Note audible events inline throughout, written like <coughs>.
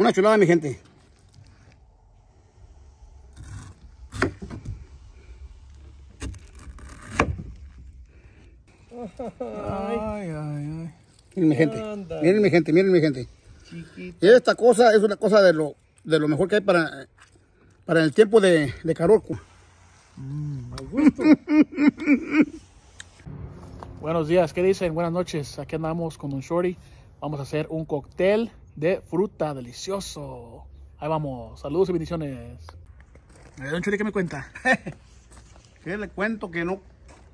Una chulada, mi gente. Ay, ay, ay. Miren mi gente. Miren mi gente, miren mi gente. Chiquito. Esta cosa es una cosa de lo, de lo mejor que hay para, para el tiempo de, de calor. cu. <laughs> Buenos días, ¿qué dicen? Buenas noches. Aquí andamos con un shorty. Vamos a hacer un cóctel de fruta delicioso. Ahí vamos. Saludos y bendiciones. A ver, Don Shorty, ¿qué me cuenta? <laughs> Que le cuento que no,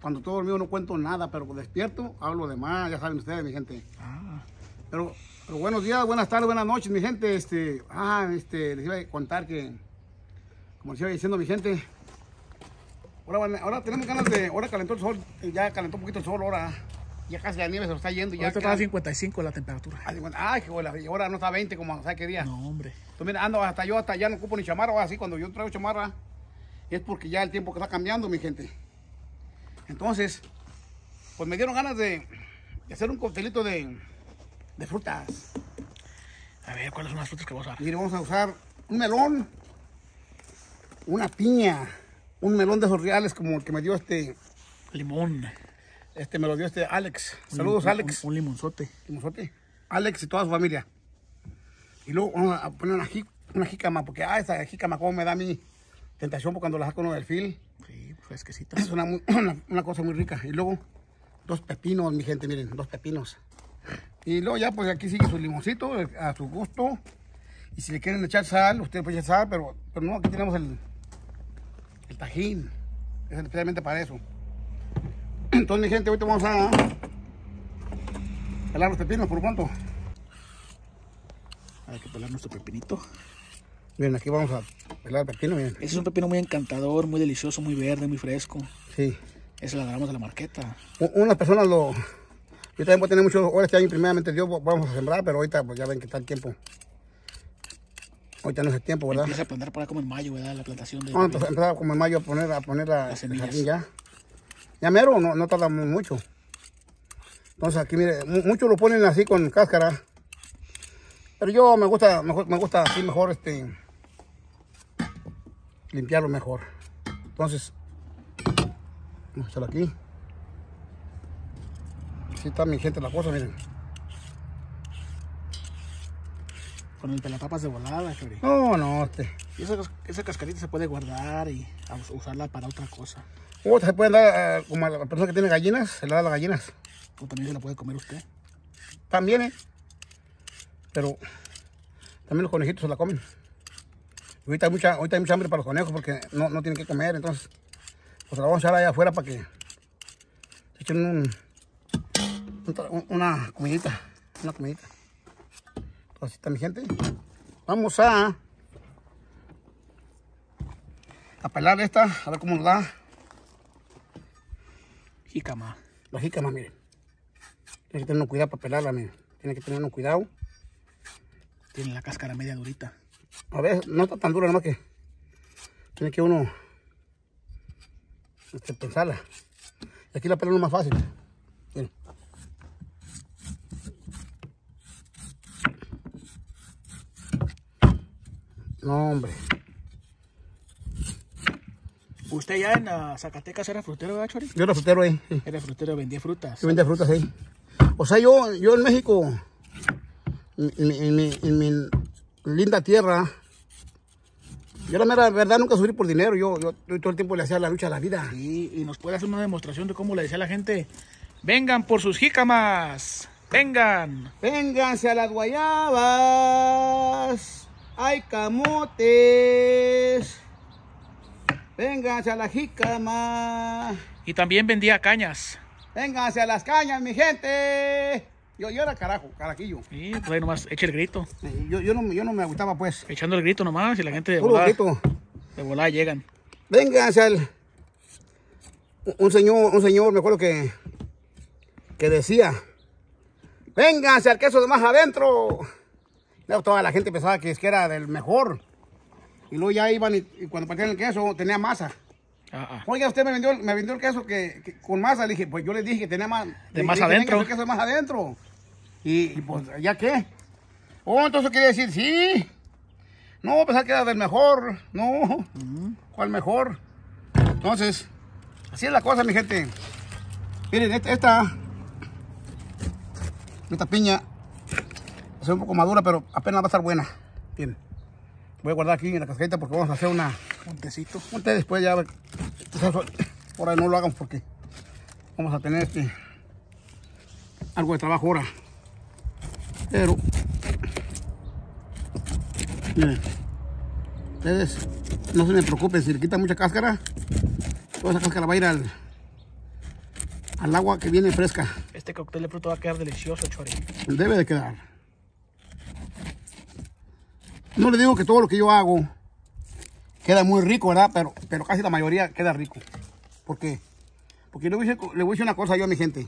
cuando estoy dormido no cuento nada, pero despierto hablo de más, ya saben ustedes, mi gente. Ah, Pero, pero buenos días, buenas tardes, buenas noches, mi gente. Este, ah, este, les iba a contar que, como les iba diciendo mi gente, ahora, ahora tenemos ganas de, ahora calentó el sol, ya calentó un poquito el sol, ahora ya casi la nieve se nos está yendo. Ya está a casi- 55 la temperatura. Ay, bueno, Ay, qué bola, y ahora no está a 20 como, ¿sabes qué día? No, hombre. Entonces, mira, ando hasta yo, hasta ya no ocupo ni chamarra, así cuando yo traigo chamarra, es porque ya el tiempo que está cambiando, mi gente. Entonces, pues me dieron ganas de, de hacer un coctelito de, de frutas. A ver, ¿cuáles son las frutas que vamos a usar? Mire, vamos a usar un melón, una piña, un melón de esos reales como el que me dio este, Limón. Este me lo dio este Alex. Saludos, Un- Alex. Un, un limonzote. Timosote, Alex y toda su familia. Y luego vamos a poner una, una jícama, porque ah, esa jícama como me da mi tentación por cuando la saco uno del fil. Sí, fresquecita. Es una, muy- <clears throat> una, una cosa muy rica. Y luego dos pepinos, mi gente, miren, dos pepinos. Y luego ya pues aquí sigue su limoncito a su gusto. Y si le quieren echar sal, ustedes pueden echar sal, pero, pero no, aquí tenemos el, el tajín. Es especialmente para eso. Entonces mi gente, ahorita vamos a pelar los pepinos por pronto. Hay que pelar nuestro pepinito. Miren, aquí vamos a pelar el pepino, miren. Ese es un pepino muy encantador, muy delicioso, muy verde, muy fresco. Sí. Ese lo agarramos de la marqueta. Unas personas lo... Yo también voy a tener muchos... Ahora este año, primeramente Dios, vamos a sembrar, pero ahorita pues ya ven que está el tiempo. Ahorita no es el tiempo, ¿verdad? Empieza a plantar por ahí como en mayo, ¿verdad? La plantación de... Vamos a empezar como en mayo a poner, a poner la, Las semillas. ya. Ya mero, no, no tarda mu- mucho. Entonces aquí, mire, mu- muchos lo ponen así con cáscara. Pero yo me gusta, mejor, me gusta así mejor, este, limpiarlo mejor. Entonces, vamos a echarlo aquí. Así está mi gente la cosa, miren. Con el pelapapas de volada, Chori. No, no, este. Y esa, esa cascarita se puede guardar y usarla para otra cosa. O se pueden dar, eh, como a la persona que tiene gallinas, se le da a las gallinas. O también se la puede comer usted. También, ¿eh? Pero también los conejitos se la comen. Y ahorita hay mucha, ahorita hay mucha hambre para los conejos porque no, no tienen que comer. Entonces, pues la vamos a echar allá afuera para que se echen un, un una comidita. Una comidita. Entonces, así está mi gente. Vamos a a pelar esta, a ver cómo nos da. Jícama. La jícama, miren. Tiene que tener uno cuidado para pelarla, miren. Tiene que tener uno cuidado. Tiene la cáscara media durita. A ver, no está tan dura, nomás que tiene que uno este, pensarla. Y aquí la pela es más fácil. Miren. No, hombre. ¿Usted ya en ah, Zacatecas era frutero, ¿verdad, Chori? Yo era frutero ahí. sí. Era frutero, vendía frutas. Yo vendía frutas ahí. O sea, yo, yo en México, en, en- en mi- en mi linda tierra, yo la mera verdad nunca sufrí por dinero. Yo, yo, yo todo el tiempo le hacía la lucha a la vida. Sí, y nos puede hacer una demostración de cómo le decía a la gente, vengan por sus jícamas, vengan. Vénganse a las guayabas, hay camotes. Vénganse a la jícama, Y también vendía cañas. vénganse a las cañas, mi gente. Yo, yo era carajo, carajillo. Y pues ahí nomás eche el grito. Yo, yo, no, yo no me gustaba, pues. Echando el grito nomás y la gente de Puro grito. de volada llegan. Vénganse al. Un señor, un señor, me acuerdo que. que decía. Vénganse al queso de más adentro. Toda la gente pensaba que, es que era del mejor. Y luego ya iban y, y cuando partían el queso tenía masa. Ah, ah. Oiga, usted me vendió, me vendió el queso que, que- con masa. Le dije, pues yo le dije que tenía más. De más adentro. "Véngase, El queso de más adentro. Y, y, pues, ¿ya qué? Oh, entonces quiere decir, sí. No, pensaba que era del mejor. No. ¿Cuál mejor? Entonces, así es la cosa, mi gente. Miren, esta, esta, esta piña es un poco madura, pero apenas va a estar buena. Bien. Voy a guardar aquí en la casqueta porque vamos a hacer una, Un tecito. un té después ya. Por ahí no lo hagamos porque vamos a tener este algo de trabajo ahora. Pero miren, ustedes no se me preocupen si le quitan mucha cáscara, toda esa cáscara va a ir al, al agua que viene fresca. Este cóctel de fruta va a quedar delicioso, Chori. Debe de quedar. No le digo que todo lo que yo hago queda muy rico, ¿verdad? Pero, pero casi la mayoría queda rico. ¿Por qué? Porque le voy, a decir, una cosa yo a mi gente.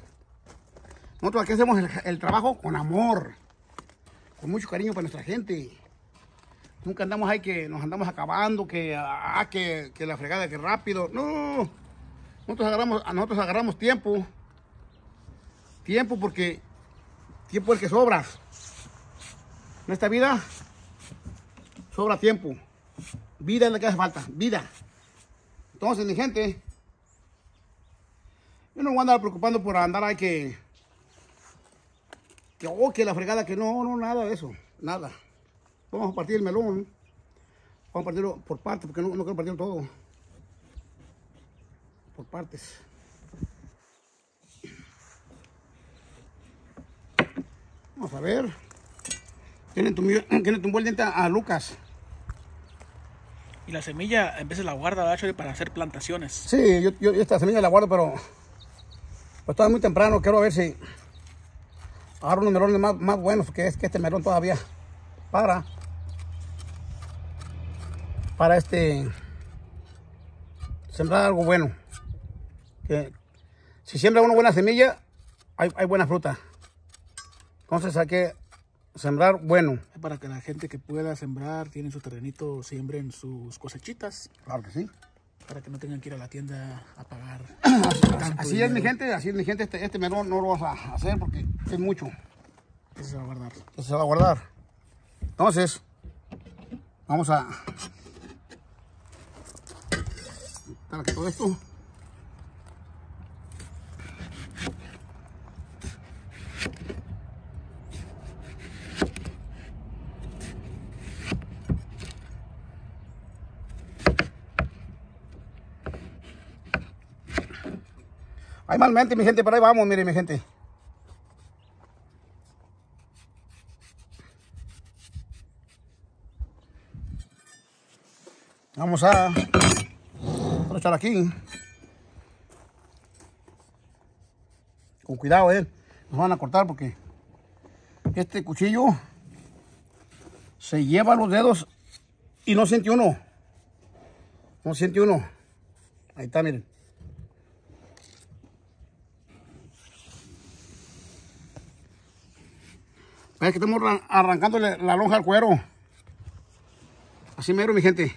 Nosotros aquí hacemos el, trabajo con amor, con mucho cariño para nuestra gente. Nunca andamos ahí que nos andamos acabando, que, ah, que, que la fregada, que rápido. No, nosotros agarramos, nosotros agarramos tiempo. Tiempo porque tiempo es el que sobra. En esta vida sobra tiempo. Vida es la que hace falta, vida. Entonces, mi gente, yo no voy a andar preocupando por andar ahí que, que, oh, que la fregada, que no, no, nada de eso, nada. Vamos a partir el melón, vamos a partirlo por partes, porque no, no quiero partirlo todo. Por partes. Vamos a ver. ¿Quién le <clears throat> tumbó, el diente a Lucas? Y la semilla, en veces la guarda, ¿verdad, Chori, para hacer plantaciones. Sí, yo, esta semilla la guardo, pero pues todavía muy temprano. Quiero ver si agarro unos melones más, más buenos que es que este melón todavía para para este sembrar algo bueno. Que si siembra una buena semilla, hay, hay buena fruta. Entonces hay sembrar bueno. Para que la gente que pueda sembrar, tiene su terrenito, siembren sus cosechitas. Claro que sí. Para que no tengan que ir a la tienda a pagar. <clears throat> Así es mi gente, así es mi gente. Este, este melón no lo vas a hacer porque es mucho. Eso se va a guardar. Eso se va a guardar. Entonces, vamos a quitar aquí todo esto. Ahí malmente, mi gente, por ahí vamos, mire, mi gente. Vamos a echar aquí. Con cuidado, eh. Nos van a cortar porque este cuchillo se lleva los dedos y no siente uno. No siente uno. Ahí está, miren. Es que estamos arran- arrancándole la lonja al cuero. Así mero, mi gente.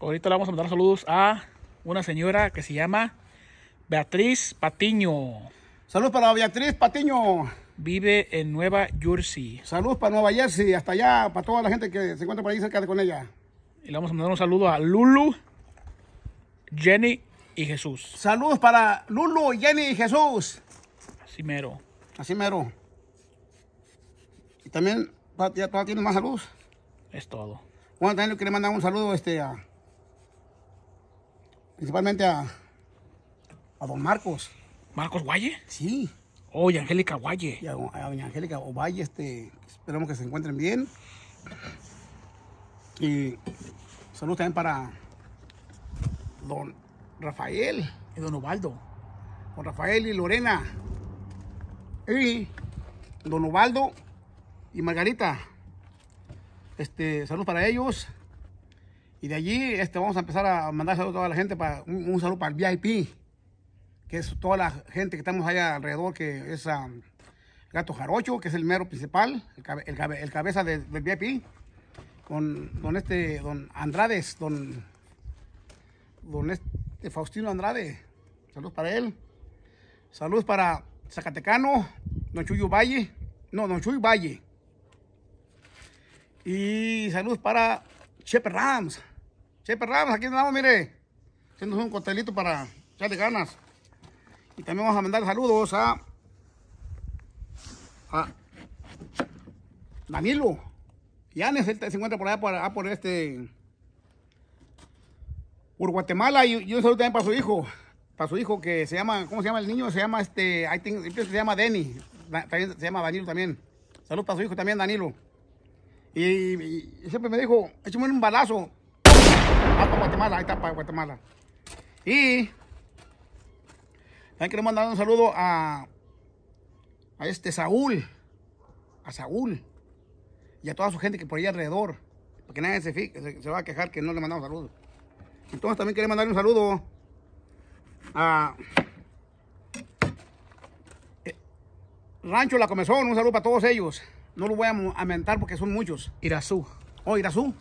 Ahorita le vamos a mandar saludos a una señora que se llama Beatriz Patiño. Saludos para Beatriz Patiño. Vive en Nueva Jersey. Saludos para Nueva Jersey. Hasta allá, para toda la gente que se encuentra por ahí cerca de con ella. Y le vamos a mandar un saludo a Lulu, Jenny y Jesús. Saludos para Lulu, Jenny y Jesús. Así mero. Así mero. Y también, ya todavía tienes más saludos. Es todo. Bueno, también le quería mandar un saludo este, a, principalmente a, a don Marcos. Marcos Guaye. Sí. Oh, y Angélica Guaye. y a, a doña Angélica Ovalle, este, esperamos que se encuentren bien. Y saludos también para don Rafael, Y don Ubaldo. don Rafael y Lorena. Y don Ubaldo y Margarita. Este, saludos para ellos. Y de allí este, vamos a empezar a mandar saludos a toda la gente, para, un, saludo para el VIP, que es toda la gente que estamos allá alrededor, que es ah, Gato Jarocho, que es el mero principal, el, cabe- el cabe- el cabeza de- del VIP, con don este, don Andrades, don, don este Faustino Andrade, saludos para él. Saludos para Zacatecano, Don Chuyo Valle. No, Don Chuyo Valle. Y saludos para Chepe Rams. Chepe Rams, aquí andamos, mire. Haciendo un costelito para echarle ganas. Y también vamos a mandar saludos a, a Danilo. Yanes, él se encuentra por allá por, por este. Por Guatemala. Y, un saludo también para su hijo. Para su hijo que se llama, ¿cómo se llama el niño? Se llama este, I think, se llama Denny. También se llama Danilo también. Saludos para su hijo también, Danilo. Y, siempre me dijo, échame un balazo. Ah, Guatemala, ahí está para Guatemala. Y también queremos mandar un saludo a, a este Saúl. A Saúl. Y a toda su gente que por ahí alrededor. Porque nadie se, se va a quejar que no le mandamos saludos. Entonces también queremos mandarle un saludo a eh, Rancho La Comezón. Un saludo para todos ellos. No lo voy a mo- a mentar porque son muchos. Irazú. Oh, Irazú.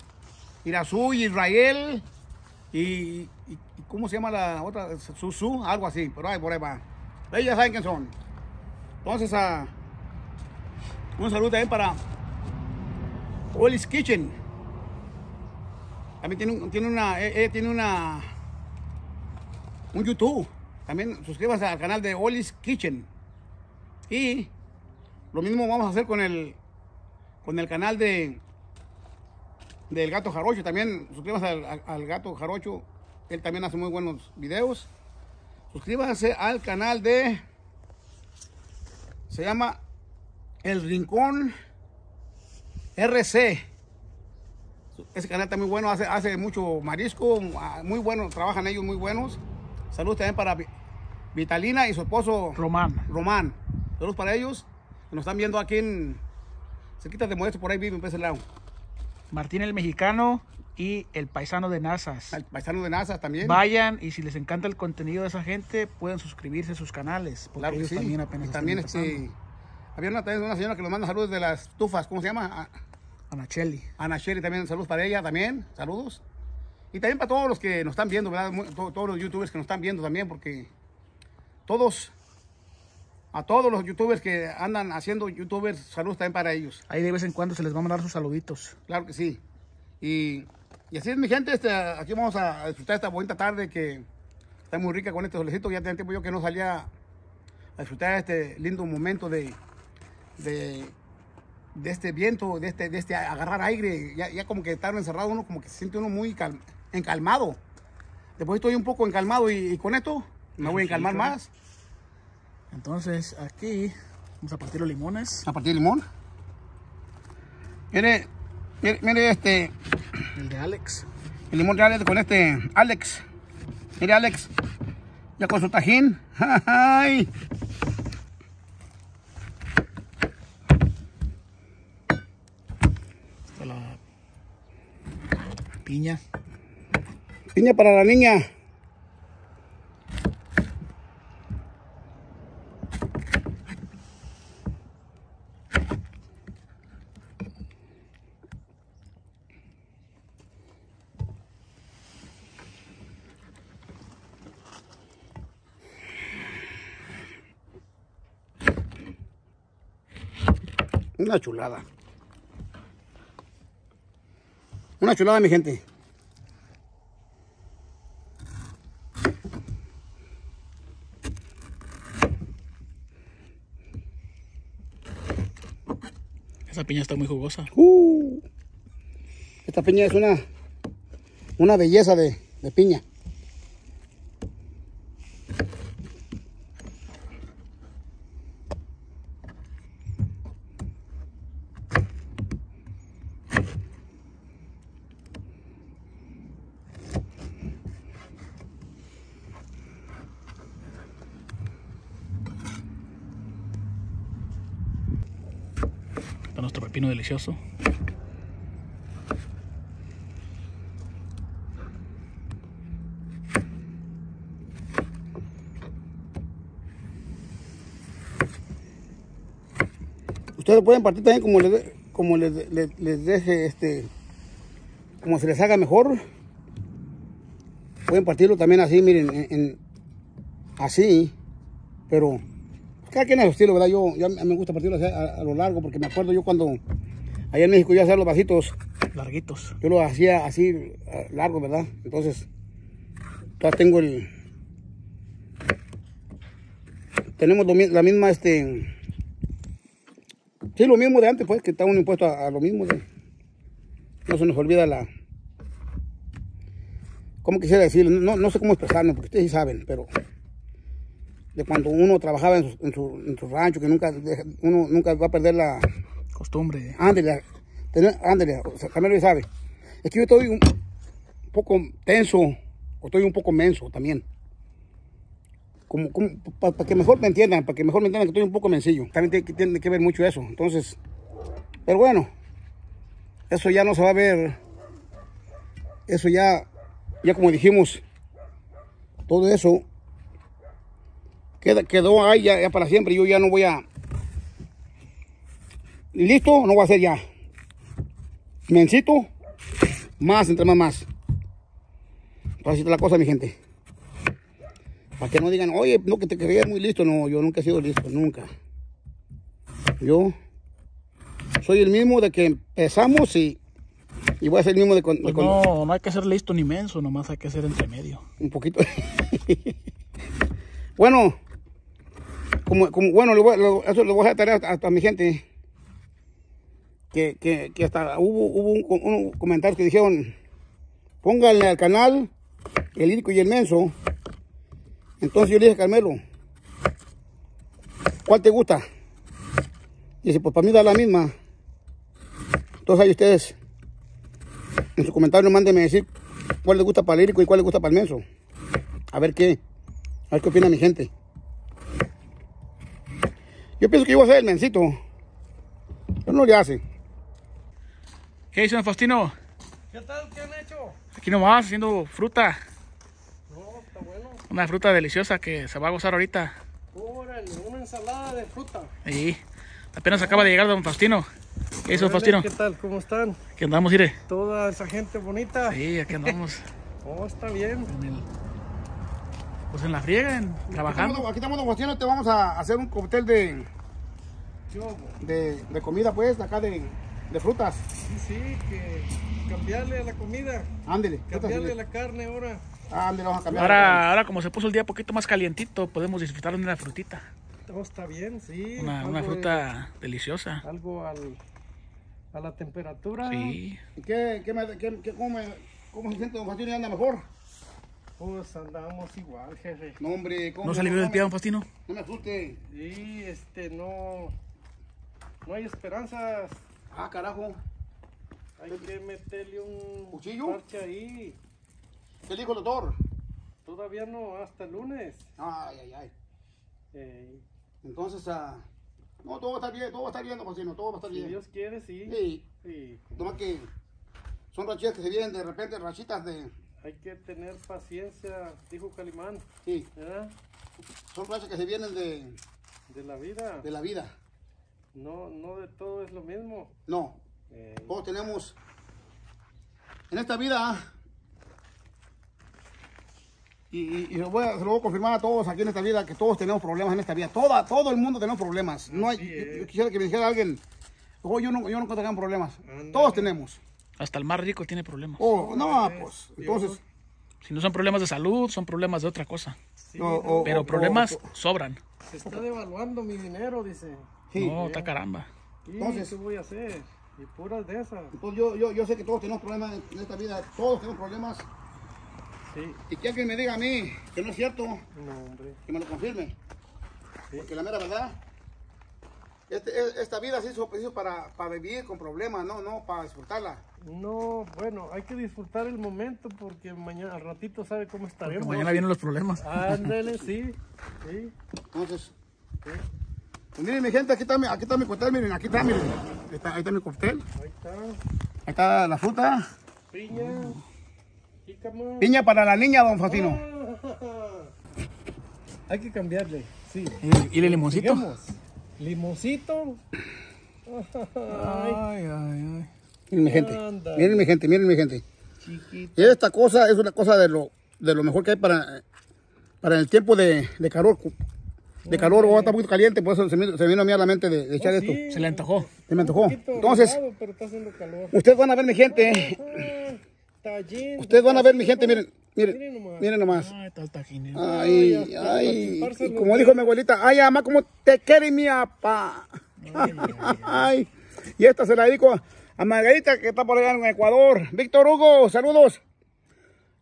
Irazú, Israel y, y- y ¿cómo se llama la otra? Susu, algo así, por ahí, por ahí va. Ellos ya saben quién son. Entonces, ah, un saludo también para Ollie's Kitchen. También tiene, un- tiene una, eh, eh, tiene una, un YouTube. También suscríbanse al canal de Ollie's Kitchen. Y lo mismo vamos a hacer con el, con el canal de, del gato jarocho. También suscríbanse al, al- gato jarocho. Él también hace muy buenos videos. Suscríbanse al canal de... Se llama El Rincón RC. Ese canal está muy bueno, hace, hace mucho marisco, ah, muy bueno, trabajan ellos muy buenos. Saludos también para Vi- Vitalina y su esposo Román. Román. Saludos para ellos. que Nos están viendo aquí en... Cerquita de Modesto, por ahí viven, por ese lado. Martín el Mexicano y el paisano de Nazas. Al paisano de NASA también. Vayan y si les encanta el contenido de esa gente, pueden suscribirse a sus canales. Porque Claro ellos sí. también apenas Y también este, había una, también una señora que nos manda saludos de las tufas, ¿cómo se llama? Anacheli. Ana Sherry también, saludos para ella también, saludos. Y también para todos los que nos están viendo, ¿verdad? Todos los youtubers que nos están viendo también, porque todos, a todos los youtubers que andan haciendo youtubers, saludos también para ellos. Ahí de vez en cuando se les va a mandar sus saluditos. Claro que sí. Y, y así es, mi gente. Este, aquí vamos a disfrutar esta bonita tarde que está muy rica con este solecito. Ya tenía tiempo yo que no salía a disfrutar este lindo momento de, de, de este viento, de este, de este agarrar aire. Ya, ya como que estar encerrado uno, como que se siente uno muy cal- encalmado. Después estoy un poco encalmado y, y con esto me voy a encalmar claro. más. Entonces aquí vamos a partir los limones. A partir de limón. Mire, mire, mire este. El de Alex. El limón real es con este Alex. Mire Alex. Ya con su tajín. <laughs> ¡Ay! Está la piña. Piña para la niña. Una chulada. Una chulada, mi gente. Esa piña está muy jugosa. Uh, esta piña es una, una belleza de, de piña. Está delicioso. Ustedes pueden partir también como les, como les, les- deje, este, como se les haga mejor. Pueden partirlo también así, miren, en, así. Pero cada quien a su estilo, ¿verdad? Yo, yo a mí me gusta partirlo a lo largo porque me acuerdo yo cuando allá en México yo hacía los vasitos, Larguitos. yo lo hacía así largo, ¿verdad? Entonces, ya tengo el... Tenemos lo la misma, este... Sí, lo mismo de antes, pues, que está un impuesto a, a lo mismo. de- no se nos olvida la... ¿Cómo quisiera decirlo? No, no sé cómo expresarme, porque ustedes sí saben, pero... De cuando uno trabajaba en su, en su, en su rancho, que nunca, uno nunca va a perder la... Costumbre. Ándale, tener- ándale, o sea, Carmelo ya sabe. Es que yo estoy un poco tenso, o estoy un poco menso también. Como, para que mejor me entiendan, para que mejor me entiendan que estoy un poco mencillo. También tiene, que- ver mucho eso. Entonces, pero bueno, eso ya no se va a ver. Eso ya, ya como dijimos, todo eso queda, quedó ahí ya para siempre. Yo ya no voy a, listo, no voy a hacer ya. Mencito, más, entre más, más. Está la cosa, mi gente. Para que no digan, oye, no, que te creías muy listo. No, yo nunca he sido listo, nunca. Yo soy el mismo de que empezamos y, y voy a ser el mismo de, Pues cuando- no, no hay que ser listo ni menso, nomás hay que ser entre medio. un poquito. <laughs> bueno, como, como bueno, le voy- le- eso le voy a dejar tarea hasta a mi gente. Que, que, que hasta hubo, hubo un, co- unos comentarios que dijeron, pónganle al canal el lírico y el menso. Entonces yo le dije Carmelo, ¿cuál te gusta? Dice, pues para mí da la misma. Entonces ahí ustedes, en su comentario, mándenme decir cuál les gusta para el lírico y cuál les gusta para el menso. A ver qué, a ver qué opina mi gente. Yo pienso que yo a ser el mencito. Pero no le hace. ¿Qué don Faustino? ¿Qué tal? ¿Qué han hecho? Aquí nomás haciendo fruta. No, está bueno. Una fruta deliciosa que se va a gozar ahorita. Órale, una ensalada de fruta. Y apenas acaba de llegar don Faustino. ¿Qué Órale, Faustino? ¿Qué tal? ¿Cómo están? Que andamos, mire. Toda esa gente bonita. Sí, aquí andamos. <laughs> Oh, está bien. en el- pues en la friega, en- trabajando. Aquí estamos, don Faustino, te vamos a hacer un cóctel de, de, de comida, pues, de acá de, de frutas. Sí, sí, que cambiarle a la comida. Ándele. Cambiarle a la carne ahora. Ándele, vamos a cambiar. Ahora, ahora como se puso el día un poquito más calientito, podemos disfrutar de una frutita. Todo está bien, sí. Una, una de- fruta deliciosa. algo al, a la temperatura. Sí. ¿Y ¿Qué, qué, me- qué- qué- cómo, me- cómo se siente don Faustino? ¿Ya anda mejor? Pues andamos igual, jefe. No, hombre. ¿cómo ¿No se- alivió del pie, don Faustino? No me asuste. Y este, no. No hay esperanzas. Ah, carajo. Hay que meterle un ¿Cuchillo? parche ahí. ¿Qué dijo el doctor? Todavía no, hasta el lunes. Ay, ay, ay. Eh, Entonces, ah, no, todo va a estar bien, todo va a estar bien, Faustino, todo va a estar si bien. Dios quiere, sí. Sí, Sí, nomás que son rachitas que se vienen de repente, rachitas de, Hay que tener paciencia, dijo Calimán. sí, ¿verdad? son rachas que se vienen de, De la vida. de la vida. No, no de todo es lo mismo. No, Eh, todos tenemos, en esta vida, y, y, y lo voy a, se lo voy a confirmar a todos aquí en esta vida, que todos tenemos problemas en esta vida. Toda, todo el mundo tenemos problemas. No hay, yo, yo quisiera que me dijera alguien, oh, yo no, yo no tengo problemas. Todos tenemos. Hasta el más rico tiene problemas. Oh, no, es pues, entonces... Si no son problemas de salud, son problemas de otra cosa. sí, o- no, o- Pero o- problemas o- sobran. se está devaluando mi dinero, dice. Sí. No, está caramba. ¿Y Entonces- qué voy a hacer? Y puras de esas. Entonces yo, yo, yo sé que todos tenemos problemas en, esta vida, todos tenemos problemas. Sí. Y que alguien me diga a mí que no es cierto, No, hombre. que me lo confirme. Sí. Porque la mera verdad, este- e- esta vida se hizo, se hizo para, para vivir con problemas, no, no para disfrutarla. No, bueno, hay que disfrutar el momento porque mañana, al ratito sabe cómo Porque estaremos. mañana vienen los problemas. Ándale, sí. Sí. Entonces, sí. Pues miren mi gente, aquí está mi, aquí está mi cóctel, miren, aquí está, miren. Ahí está, ahí está mi cóctel, Ahí está. ahí está la fruta. Piña. Jícama. Piña para la niña, don Faustino. Hay que cambiarle, sí. ¿Y, y el limoncito? Limoncito. Ay, Ay, ay. Miren mi gente, miren mi gente, miren mi gente. chiquito. Esta cosa es una cosa de lo, de lo mejor que hay para, para el tiempo de, de calor. De calor o está muy caliente, por eso se me, se me vino a mí a la mente de, de echar Oh, esto. sí. Se le antojó. Se me antojó. Un poquito Entonces, pero está haciendo calor. ustedes van a ver mi gente, Ah, tallín. ustedes van a ver mi gente, miren, miren, Miren nomás. miren nomás. Ay, está el tajín. Ay, Ay, ay, y como dijo mi abuelita, ay, mamá, como te quiere mi papá. Ay, y esta se la dedico a, a Margarita, que está por allá en Ecuador. Víctor Hugo, saludos.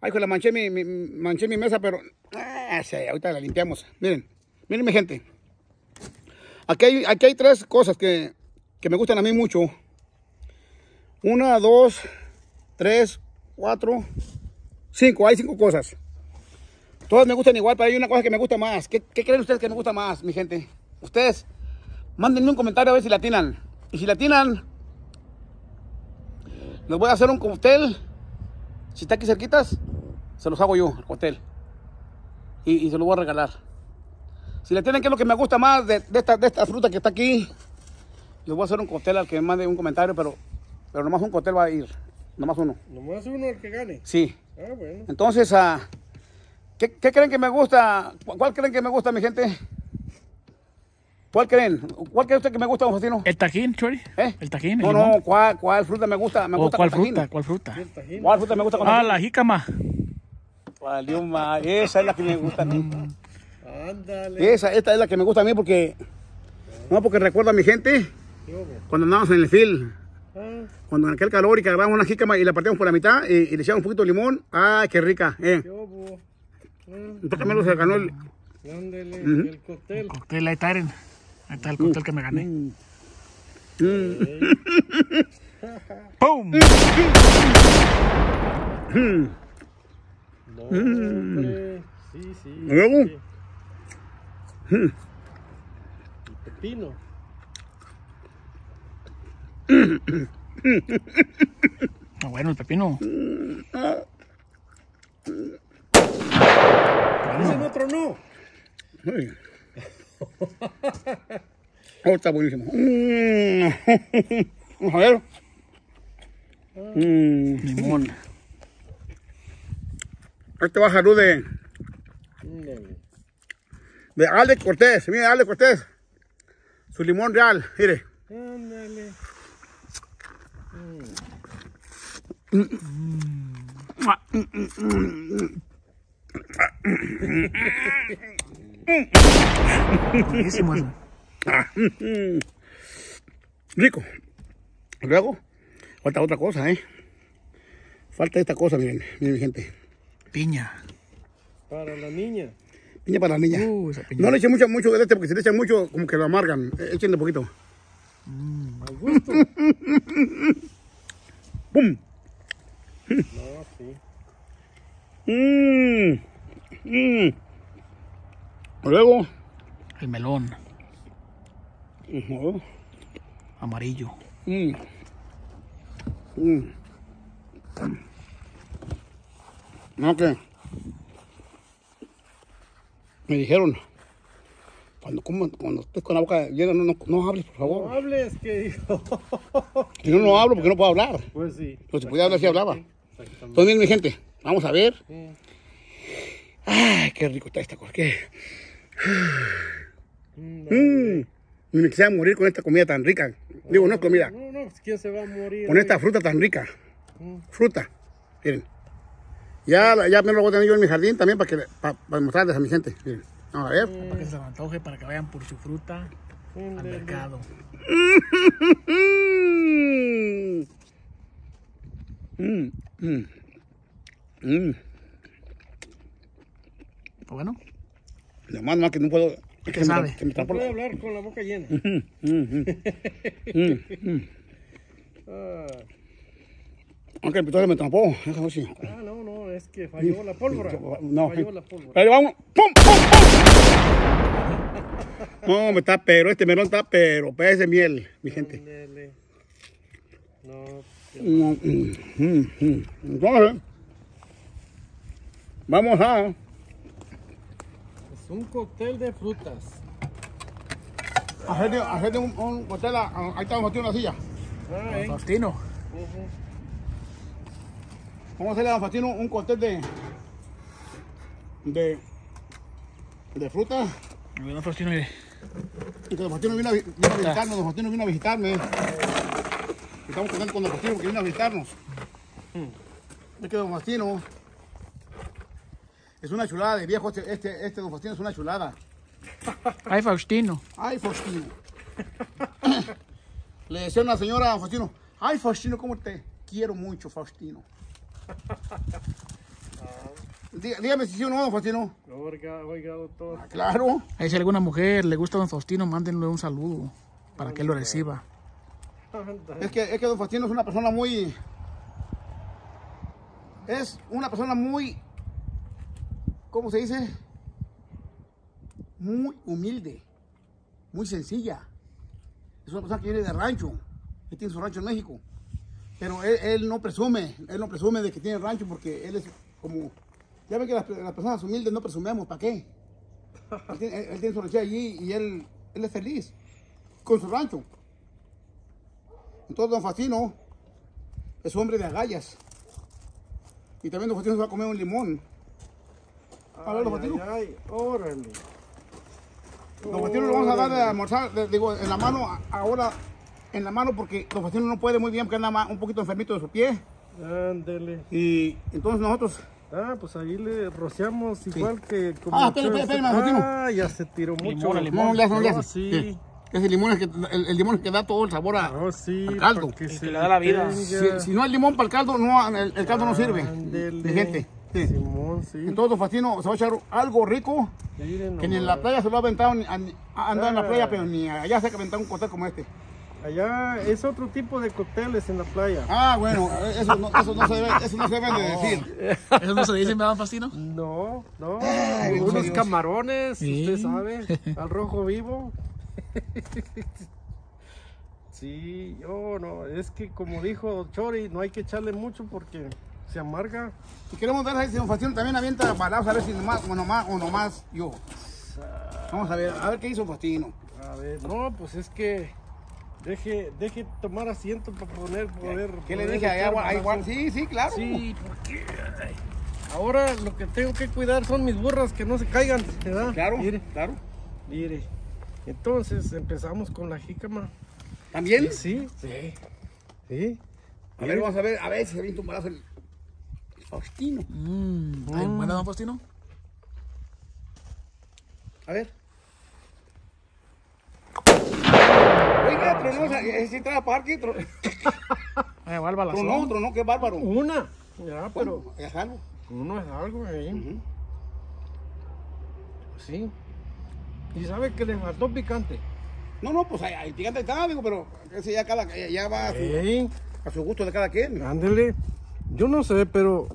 Ay, que la manché mi, mi- manché mi mesa, pero ah, sí, ahorita la limpiamos. Miren, miren mi gente. Aquí hay, aquí hay tres cosas que, que me gustan a mí mucho. Una, dos, tres, cuatro, cinco. Hay cinco cosas. Todas me gustan igual, pero hay una cosa que me gusta más. ¿Qué, qué creen ustedes que me gusta más, mi gente? Ustedes, mándenme un comentario a ver si la atinan. Y si la atinan, les voy a hacer un cóctel. Si está aquí cerquitas, se los hago yo, el cóctel. Y, y se los voy a regalar. Si la tienen, ¿qué es lo que me gusta más de, de esta, de esta fruta que está aquí? Les voy a hacer un cóctel al que me mande un comentario, pero, pero nomás un cóctel va a ir. Nomás uno. Nomás uno el que gane. Sí. Ah, bueno. Entonces, ah, ¿qué, qué creen que me gusta? ¿Cu- ¿Cuál creen que me gusta, mi gente? ¿Cuál creen? ¿Cuál cree usted que me gusta, don Faustino? ¿El tajín, Chori? ¿Eh? ¿El tajín? No, el no, limón? ¿cuál, cuál fruta me gusta? Me ¿O gusta cuál con tajín. fruta? ¿Cuál fruta? El tajín. ¿Cuál fruta me gusta con Ah, la jícama. Valió, ma, Esa es la que me gusta a mí. Ándale. Esa, esta es la que me gusta a mí porque... No, porque recuerdo a mi gente cuando andábamos en el field. Ah, Cuando en aquel calor y que agarramos una jícama y la partíamos por la mitad y, y le echamos un poquito de limón. ¡Ay, qué rica! Eh. ¿qué hubo? Ah, Entonces también se ganó el... ándale. El cóctel. Cóctel, ahí está. Ahí está el cóctel que me gané. Mm. ¡Pum! <laughs> No, hombre. Sí, sí. ¿Y luego? sí. El pepino. Ah, bueno, el pepino. Ese no tronó. Oh, está buenísimo. Mm. Vamos a ver. Mm. Limón. Este va a salud de. De Alex Cortés. Mire, Alex Cortés. Su limón real. Mire. Ándale. Rico. Luego, falta otra cosa, ¿eh? Falta esta cosa, miren, miren, mi gente. Piña. Para la niña. Piña para la niña. Uh, piña. No le echen mucho, mucho de este porque si le echan mucho, como que lo amargan. Eh, Échenle poquito. Al gusto. <laughs> ¡Pum! No, sí. Mmm. Mmm. Luego. El melón. ujú, Amarillo. mm, mm. No, que. Me dijeron. Cuando, como- cuando estés con la boca llena, no, no, no hables, por No favor. hables, que dijo. Si no, no hablo porque no puedo hablar. Pues sí. Pero si podía hablar, sí hablaba. Entonces, miren, mi gente, vamos a ver. Ay, qué rico está esta cosa. Qué. Mm, Mmm. Me quisiera morir con esta comida tan rica. Digo, no es comida. No, no, pues quién se va a morir. Con esta fruta tan rica. Mm. Fruta. Miren. Ya, ya me lo voy a tener yo en mi jardín también para, que, para, para mostrarles a mi gente. Miren. Vamos a ver. Para que se antoje, para que vayan por su fruta al Ándale. mercado. Mm, mm, mm. Pues bueno, Lo más mal que no puedo. Es que se me, sabe? se me No puede hablar con la boca llena. Mm, mm, mm, mm. <laughs> Ah, Aunque el pistola me tapó. Ah, no, es que falló la pólvora. No. Falló la pólvora. Ahí vamos. ¡Pum, pum, pum! <laughs> No, me está pero. Este melón está pero. Pez de miel, mi gente. Ándale. No, Mm, mm, mm. Entonces, vamos a. es un cóctel de frutas. Hacerle, hacerle un, un cóctel. Ahí estamos metidos en la silla. Ah. Faustino. Ujú. Vamos a hacerle a Don Fastino un cóctel de. de. de fruta. Muy bien, Faustino, mire. Y que Don Faustino vino a, vino a visitarnos, Don Faustino vino a visitarme. Estamos contentos con Don Faustino porque vino a visitarnos. Es que Don Faustino es una chulada de viejo. Este, este, este Don Faustino es una chulada. <laughs> Ay, Faustino. Ay, Faustino. <coughs> Le decía una señora a Don Faustino, ay, Faustino, ¿cómo te quiero mucho, Faustino? <laughs> Dí- Dígame si sí o no, Don Faustino. Oiga, oiga, doctor. Claro. Ahí si alguna mujer le gusta a don Faustino, mándenle un saludo para que él lo reciba. Es que, es que Don Faustino es una persona muy. Es una persona muy. ¿Cómo se dice? Muy humilde. Muy sencilla. Es una persona que viene de rancho. Él tiene su rancho en México. Pero él, él no presume. Él no presume de que tiene rancho porque él es como. Ya ve que las, las personas humildes no presumemos. ¿Para qué? Él tiene, él- él tiene su rancho allí y él, él es feliz con su rancho. Entonces, don Faustino es hombre de agallas. Y también don Faustino se va a comer un limón. A ver, don Faustino. ay, ay, órale. Don Faustino le vamos a dar de almorzar, le digo, en la mano, ahora en la mano, porque don Faustino no puede muy bien, porque anda un poquito enfermito de su pie. Ándele. Y entonces nosotros, Ah, pues ahí le rociamos igual que como Ah, espérame, echó espérame, este- Faustino. Ah, ya se tiró mucho. Limón, limón. no, le hace, no le No, hace. sí. Sí. Ese limón es que, el, el limón es que da todo el sabor a, Oh, sí, al caldo. que se que le da la vida. Si, si no hay limón para el caldo, no, el, el caldo no sirve. Mi gente. Sí. Simón, sí. Entonces don Faustino se va a echar algo rico, Miren que ni en la playa se lo ha aventado, ni, a- andado en la Ah. playa, pero ni allá se ha aventado un cóctel como este. Allá es otro tipo de cócteles en la playa. Ah, bueno, eso no, eso no se debe, eso no se debe de decir. ¿Eso no se dice, ¿verdad, don Faustino? No, no. Ay, unos Dios. camarones, Sí. usted sabe, al rojo vivo. Sí, yo no, es que como dijo Chori, no hay que echarle mucho porque se amarga. Si queremos ver a ese don Faustino también avienta balazos, a ver si nomás, o nomás, o nomás yo. Vamos a ver, a ver qué hizo Faustino. A ver, no, pues es que deje, deje tomar asiento para poder poder. ¿Qué le dije? Ahí, echar agua- sí, sí, claro. Sí, porque ahora lo que tengo que cuidar son mis burras que no se caigan, ¿verdad? Claro, Mire, claro. mire. Entonces empezamos con la jícama. ¿También? Sí, sí. Sí. A ver, vamos a ver, a ver si se avienta un balazo el, el Faustino. Ay, ¿Buena, don Faustino? A ver. Oiga, tronó, o sea, ese <laughs> sí trae parque, tronó, el tronó, qué bárbaro. Una. Ya, pero Bueno, es algo. uno es algo ahí. Sí. Y sabe que le faltó picante. No, no, pues ahí, ahí picante está, digo, pero ese ya, cada, ya- va a su, Ey, a su gusto de cada quien. ándele. Yo no sé, pero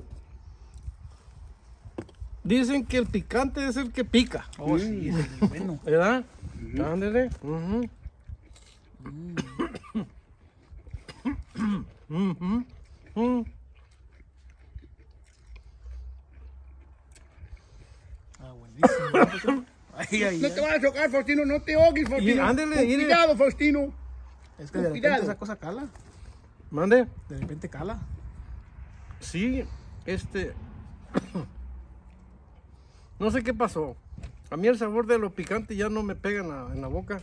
dicen que el picante es el que pica. Oh, sí, es bueno. ¿Verdad? Ándele. Mm. Ah, buenísimo. Ay, ay, No te vas a chocar, Faustino, no te ahogues, Faustino. ándele, cuidado, Faustino. Es que de repente cuidado. esa cosa cala. Mande. De repente cala. Sí, este. <coughs> No sé qué pasó. A mí el sabor de lo picante ya no me pega en la, en la boca.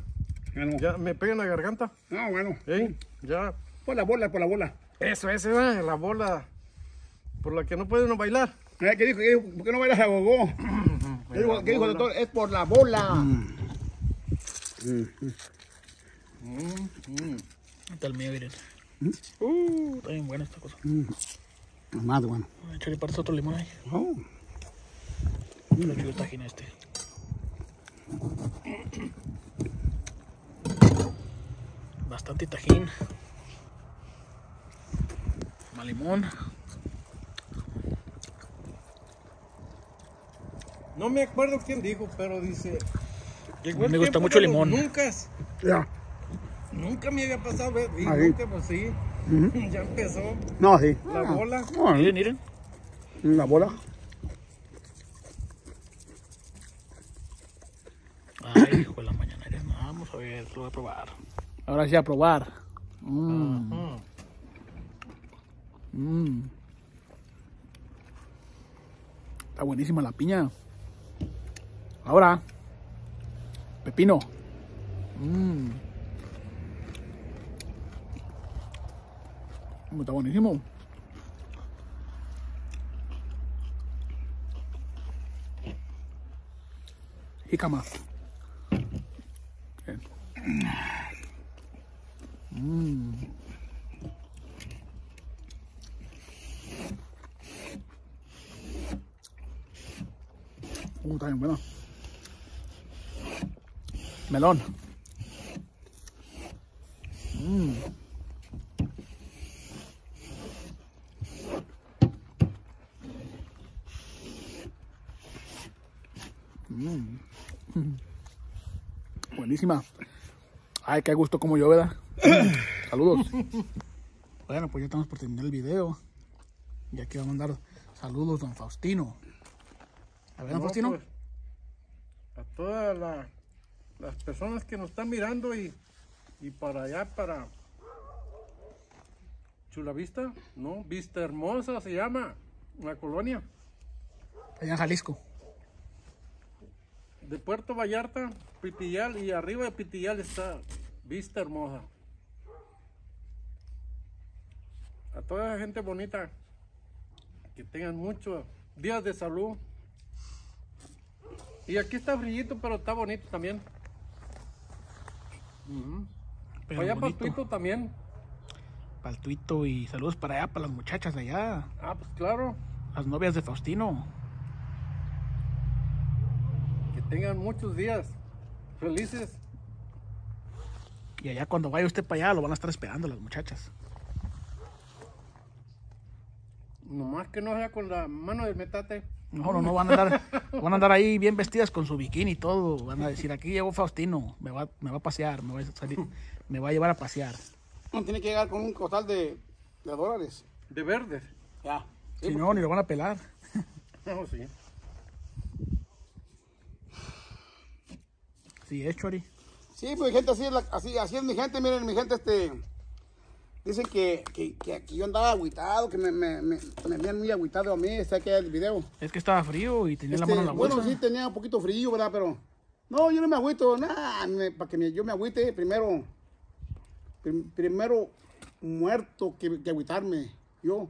Bueno, Ya me pega en la garganta. no, bueno. ¿eh? Ya. Por la bola, por la bola. Eso, esa es la bola por la que no puede uno bailar. Mira, ¿Qué dijo? ¿Qué dijo? ¿Por qué no bailas a gogó? <clears throat> ¿Qué dijo, qué dijo el doctor? Es por la bola. Está el mío, miren. Uh, está bien buena esta cosa. Más bueno. Échale parte otro limón ahí. Oh. Lo chido el tajín este. Bastante tajín. Más limón. No me acuerdo quién dijo, pero dice. Me gusta mucho limón. Nunca, Ya. nunca me había pasado. Y nunca, pues sí. <laughs> ya empezó No, sí. la Ah, bola. no. Miren, miren. La bola. Ay, hijo de la mañana. Vamos a ver, lo voy a probar. Ahora sí a probar. Mm. Mm. Mm. Está buenísima la piña. Ahora, Pepino. Mmm. Está buenísimo. Jícama. Bien. Mm. Uh, está bien bueno. Melón. Mm. Mm. Buenísima. Ay, qué gusto como yo, ¿verdad? <coughs> Saludos. Bueno, pues ya estamos por terminar el video. Y aquí va a mandar saludos don Faustino. A ver, don No, Faustino. pues, a todas la- las personas que nos están mirando y, y para allá, para Chulavista, ¿no? Vista Hermosa se llama, la colonia. Allá en Jalisco. De Puerto Vallarta, Pitillal y arriba de Pitillal está Vista Hermosa. A toda la gente bonita, que tengan muchos días de salud. Y aquí está brillito, pero está bonito también. Pero allá para bonito. Tuito también. Para el tuito y saludos para allá, para las muchachas de allá. Ah, pues claro. Las novias de Faustino. Que tengan muchos días felices. Y allá cuando vaya usted para allá lo van a estar esperando las muchachas. Nomás que no sea con la mano del metate. No, no, no, van a andar, van a andar ahí bien vestidas con su bikini y todo. Van a decir, aquí llegó Faustino, me va, me va a pasear, me va a salir, me va a llevar a pasear. No, tiene que llegar con un costal de, de dólares. De verdes. Ya. Si no, ni lo van a pelar. No, <laughs> sí. Sí, es Chori. Sí, pues gente, así es, la- así, así es mi gente, miren, mi gente, este, dicen que, que, que, que yo andaba agüitado, que me, me, me, me habían muy agüitado a mí, está aquí el video. Es que estaba frío y tenía la Este, mano en la bolsa. bueno, sí tenía un poquito frío, ¿verdad? Pero, no, yo no me agüito, nada, para que yo me agüite, primero, prim- primero muerto que, que agüitarme, yo.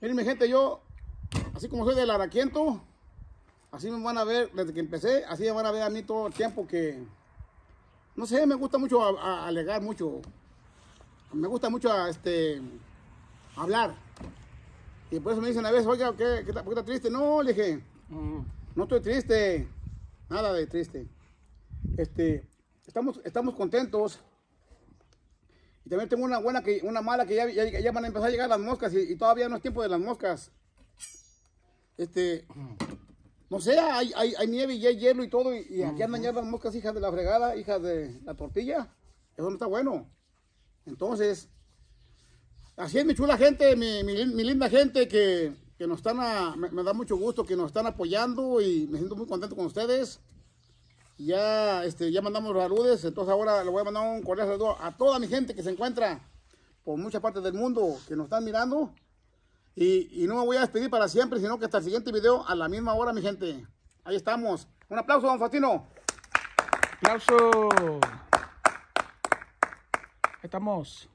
Miren, mi gente, yo, así como soy del Araquiento, así me van a ver desde que empecé, así me van a ver a mí todo el tiempo que, no sé, me gusta mucho a- a- alegar mucho, me gusta mucho a, este, hablar. Y por eso me dicen a veces, oiga, ¿qué, por qué está triste? No, le dije, no estoy triste, nada de triste. Este, estamos, estamos contentos. Y también tengo una buena que, una mala que ya, van a empezar a llegar las moscas y, todavía no es tiempo de las moscas. Este, no sé, hay, hay, hay nieve y hay hielo y todo, y, y aquí andan ya las moscas hijas de la fregada, hijas de la tortilla. Eso no está bueno. Entonces, así es mi chula gente, mi, mi lin- mi linda gente que, que nos están, me da mucho gusto que nos están apoyando y me siento muy contento con ustedes. Ya, este, ya mandamos saludes, entonces ahora le voy a mandar un cordial saludo a toda mi gente que se encuentra por muchas partes del mundo que nos están mirando. Y, y no me voy a despedir para siempre, sino que hasta el siguiente video a la misma hora, mi gente. Ahí estamos. Un aplauso, don Faustino. ¡Aplauso! Ahí estamos.